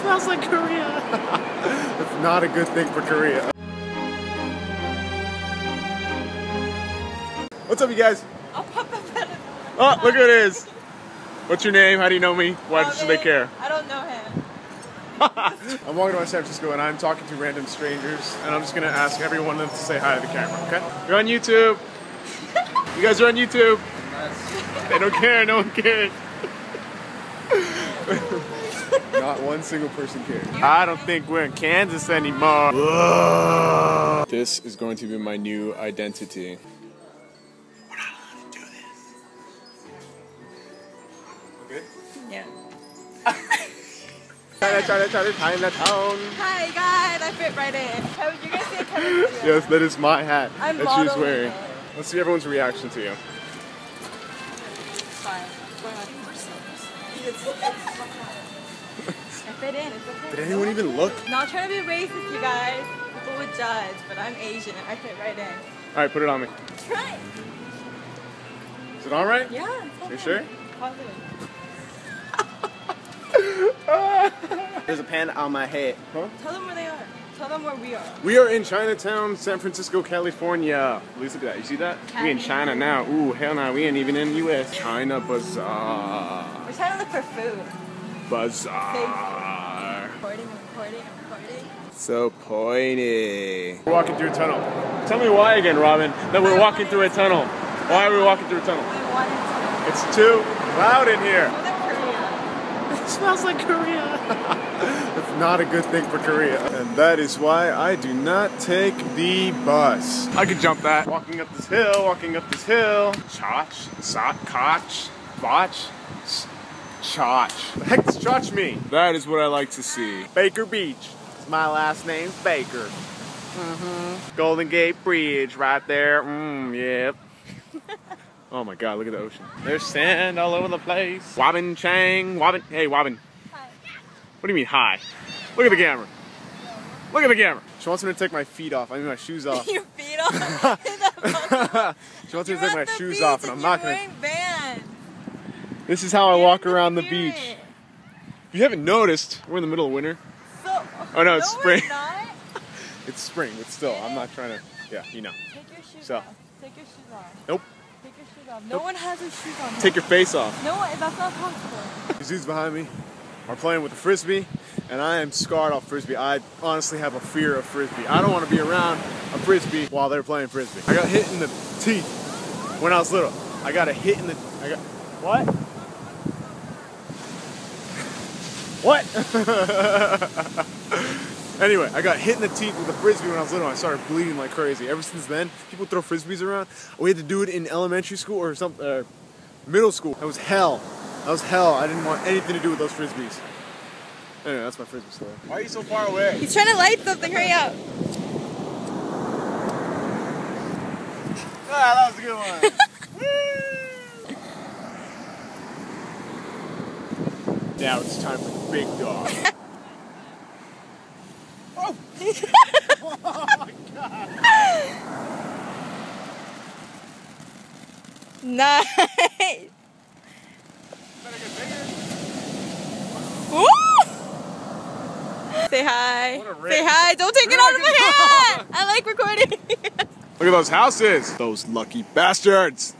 smells like Korea. That's not a good thing for Korea. What's up, you guys? I'll pop up at Oh, look who it is. What's your name? How do you know me? Why oh, Robin. should they care? I don't know him. I'm walking around San Francisco and I'm talking to random strangers and I'm just gonna ask everyone to say hi to the camera, okay? You're on YouTube. You guys are on YouTube. They don't care, no one cares. Not one single person cares. I don't think we're in Kansas anymore. This is going to be my new identity. We're not allowed to do this. Okay? Yeah. China, China, China, Chinatown. Hi guys, I fit right in. Kevin, you guys see a Kevin? Yes, that is my hat I'm that she's modeling wearing. it. Let's see everyone's reaction to you. Fine. I fit in. It's okay. Did anyone even look? Not trying to be racist, you guys. People would judge, but I'm Asian. and I fit right in. All right, put it on me. Try. Is it all right? Yeah. It's okay. You sure? Positive. There's a pan on my head. Huh? Tell them where they are. Tell them where we are. We are in Chinatown, San Francisco, California. Please look at that. You see that? We in China now. Ooh, hell no, we ain't even in the U.S. China Bazaar. We're trying to look for food. Bazaar. Recording, recording, recording. So pointy. We're walking through a tunnel. Tell me why again, Robin, that we're walking through a tunnel. Why are we walking through a tunnel? To It's too loud in here. know that Korea. It smells like Korea. That's not a good thing for Korea. And that is why I do not take the bus. I could jump that. Walking up this hill, walking up this hill. Chotch, sock, koch, botch, s- chotch. The heck does chotch mean? That is what I like to see. Baker Beach. My last name's Baker. Mm-hmm. Golden Gate Bridge right there. Mmm, yep. Oh my god, look at the ocean. There's sand all over the place. Wobbin Chang, Wobbin. Hey, Wobbin. Hi. What do you mean, hi? Look at the camera. Look at the camera. She wants me to take my feet off. I mean, my shoes off. Your feet off. she wants me to take my shoes off, and I'm not gonna. This is how I walk around the beach. If you haven't noticed, we're in the middle of winter. So, Oh, no, it's we're spring. not. It's spring, but still, I'm not trying to. Yeah, you know. Take your shoes So. off. Take your shoes off. Nope. Take your shoes off. No Nope. one has their shoes on. Take your face off. No. That's not possible. These dudes behind me are playing with the frisbee, and I am scarred off frisbee. I honestly have a fear of frisbee. I don't want to be around a frisbee while they're playing frisbee. I got hit in the teeth when I was little. I got a hit in the. I got what? What? anyway, I got hit in the teeth with a frisbee when I was little. I started bleeding like crazy. Ever since then, people throw frisbees around. We had to do it in elementary school or something, uh, middle school. That was hell. That was hell. I didn't want anything to do with those frisbees. Anyway, that's my frisbee story. Why are you so far away? He's trying to light something. Hurry up. Ah, that was a good one. now it's time for the big dog. oh! Nice. Better get bigger. Woo! Say hi. What a rip. Say hi. Don't take it out of my hand. I like recording. Look at those houses. Those lucky bastards.